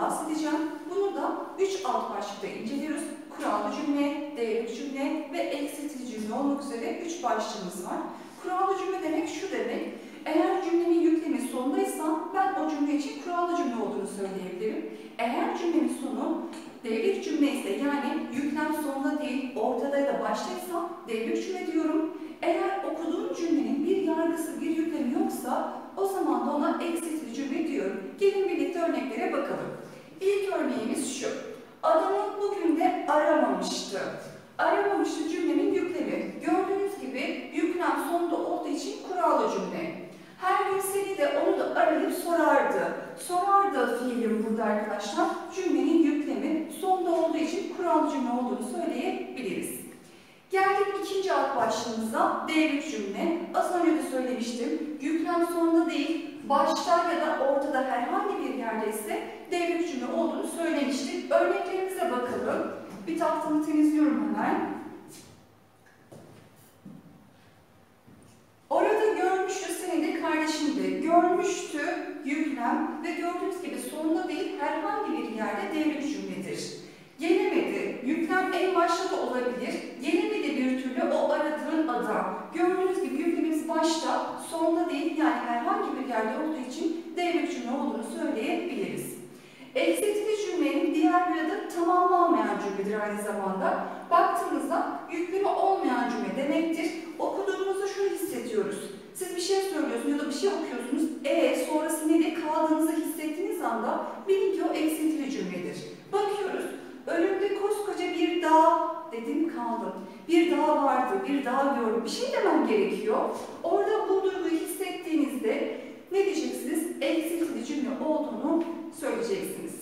bahsedeceğim. Bunu da üç alt başlıkta inceliyoruz. Kurallı cümle, değerli cümle ve eksiltili cümle olmak üzere üç başlığımız var. Kurallı cümle demek şu demek. Eğer cümlemin yüklemi sondaysa ben o cümle için kurallı cümle olduğunu söyleyebilirim. Eğer cümlemin sonu devrik cümle ise yani yüklem sonda değil ortada ya da baştaysa devrik cümle diyorum. Eğer okuduğum cümlenin bir yargısı, bir yüklemi yoksa o zaman da ona eksiltili cümle diyorum. Gelin birlikte örneklere bakalım. İlk örneğimiz şu. Adamın bugün de aramamıştı. Aramamıştı cümlemin yüklemi. Gördüğünüz gibi yüklem sonunda olduğu için kurallı cümle. Her gün seni de onu da arayıp sorardı. Sorardı fiilim burada arkadaşlar. Cümlenin yüklemi sonda olduğu için kurallı cümle olduğunu söyleyebiliriz. Geldik ikinci alt başlığımıza devrik cümle. Az önce de söylemiştim. Yüklem sonunda değil, başta ya da ortada herhangi ise devrik cümle olduğunu söylemiştik. Örneklerimize bakalım. Bir tahtamı temizliyorum hemen. Orada görmüştü seni de kardeşim de. Görmüştü yüklem ve gördüğünüz gibi sonunda değil herhangi bir yerde devrik cümledir. Gelemedi. Yüklem en başta da olabilir. Gelemedi bir türlü o aradığın adam. Gördüğünüz gibi yüklemimiz başta, sonda değil yani herhangi bir yerde olduğu için devrik cümle olduğunu söyleyebiliriz. Eksiltili cümlenin diğer bir adı tamamlanmayan cümledir aynı zamanda. Baktığımızda yüklemi olmayan cümle demektir. Okuduğumuzda şunu hissediyoruz. Siz bir şey söylüyorsunuz ya da bir şey okuyorsunuz. E sonrası ne kaldığınızı hissettiğiniz anda bilin ki o eksiltili cümledir. Bakıyoruz. Önümde koskoca bir dağ dedim kaldım. Bir dağ vardı, bir dağ gördüm. Bir şey demem gerekiyor. Orada bu duyguyu hissettiğinizde ne diyeceksiniz? Eksiltili cümle olduğunu söyleyeceksiniz.